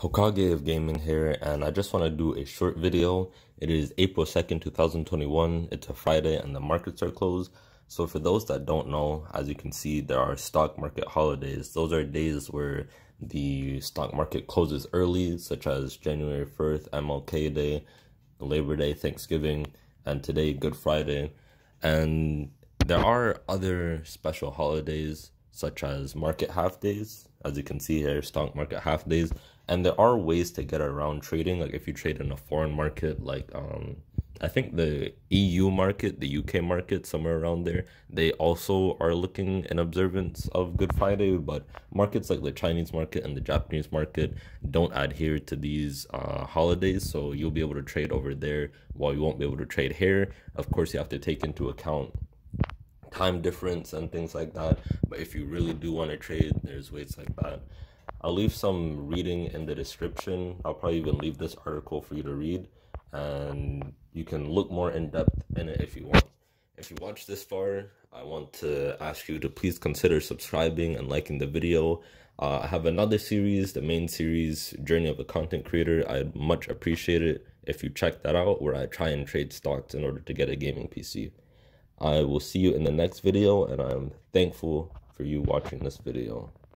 Hokage of Gaming here, and I just want to do a short video. It is April 2nd, 2021. It's a Friday, and the markets are closed. So, for those that don't know, as you can see, there are stock market holidays. Those are days where the stock market closes early, such as January 1st, MLK Day, Labor Day, Thanksgiving, and today, Good Friday. And there are other special holidays, such as market half days. As you can see here, stock market half days. And there are ways to get around trading. Like if you trade in a foreign market like um i think the eu market the uk market somewhere around there they also are looking in observance of good friday. But markets like the chinese market and the japanese market don't adhere to these uh, holidays. So you'll be able to trade over there while you won't be able to trade here. Of course you have to take into account time difference and things like that but if you really do want to trade there's ways like that I'll leave some reading in the description. I'll probably even leave this article for you to read, and you can look more in depth in it if you want. If you watched this far, I want to ask you to please consider subscribing and liking the video. Uh, I have another series, the main series, Journey of a Content Creator. I'd much appreciate it if you check that out, where I try and trade stocks in order to get a gaming PC. I will see you in the next video, and I'm thankful for you watching this video.